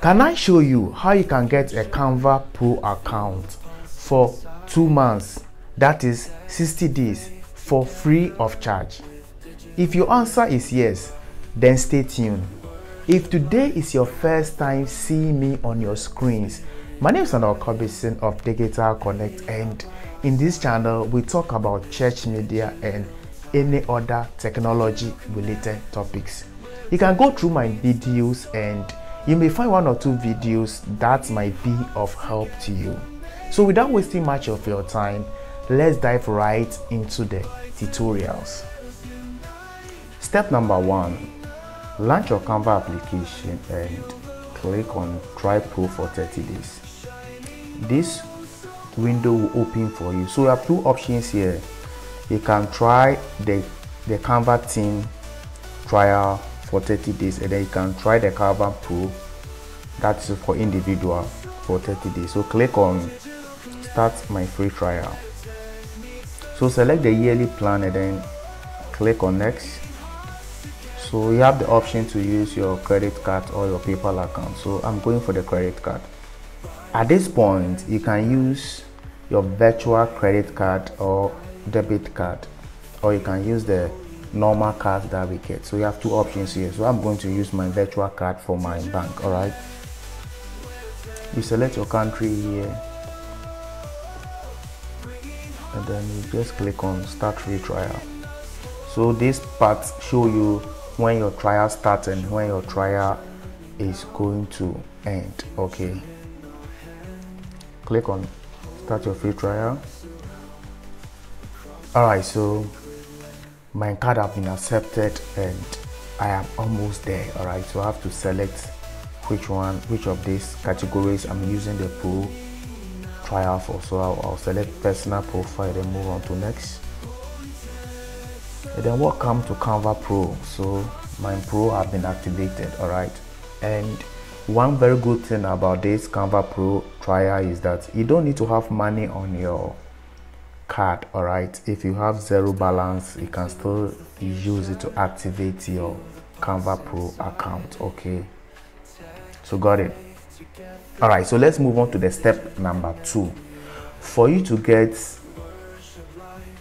Can I show you how you can get a Canva Pro account for two months, that is 60 days, for free of charge? If your answer is yes, then stay tuned. If today is your first time seeing me on your screens, my name is Anil Kobison of Digital Connect, and in this channel, we talk about church media and any other technology related topics. You can go through my videos and you may find one or two videos that might be of help to you. So without wasting much of your time, let's dive right into the tutorials. Step number one, launch your Canva application and click on try pro for 30 days. This window will open for you. So you have two options here. You can try the, the Canva team trial for 30 days and then you can try the Canva Pro that's for individual for 30 days. So click on start my free trial. So select the yearly plan and then click on next. So you have the option to use your credit card or your PayPal account. So I'm going for the credit card. At this point you can use your virtual credit card or debit card or you can use the normal cards that we get. So you have two options here. So i'm going to use my virtual card for my bank all right? You select your country here. And then you just click on start free trial so this part show you when your trial starts and when your trial is going to end okay? Click on start your free trial. All right so my card have been accepted and I am almost there all right so I have to select which one which of these categories I'm using the pro trial for. So I'll, I'll select personal profile then move on to next. And then welcome to Canva Pro? So my pro have been activated all right and one very good thing about this Canva Pro trial is that you don't need to have money on your card all right? If you have zero balance you can still use it to activate your canva pro account okay? So got it. All right so let's move on to the step number two. For you to get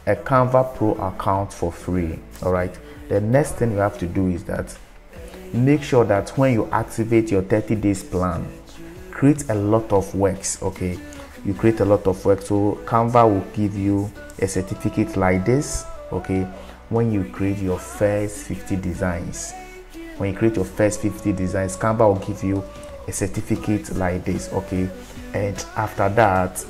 a canva pro account for free all right the next thing you have to do is that make sure that when you activate your 30 days plan create a lot of works okay you create a lot of work. So canva will give you a certificate like this okay? When you create your first 50 designs. When you create your first 50 designs canva will give you a certificate like this okay? And after that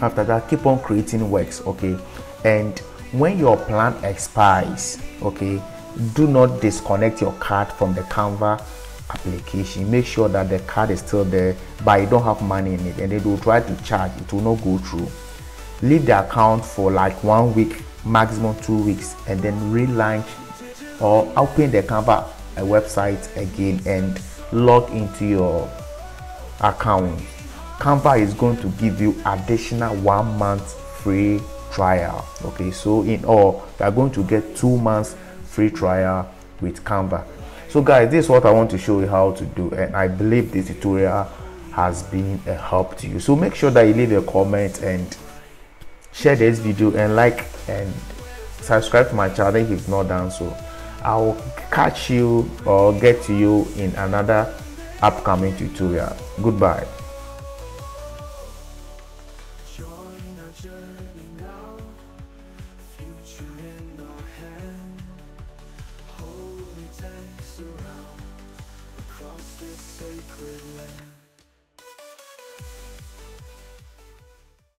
after that keep on creating works okay? And when your plan expires okay do not disconnect your card from the canva application. Make sure that the card is still there but you don't have money in it and they will try to charge. It will not go through. Leave the account for like one week maximum two weeks and then relaunch or open the canva uh, website again and log into your account. Canva is going to give you additional one month free trial okay? So in all you are going to get two months free trial with canva so guys this is what i want to show you how to do and i believe this tutorial has been uh, a help to you. So make sure that you leave a comment and share this video and like and subscribe to my channel if you've not done so. I'll catch you or get to you in another upcoming tutorial. Goodbye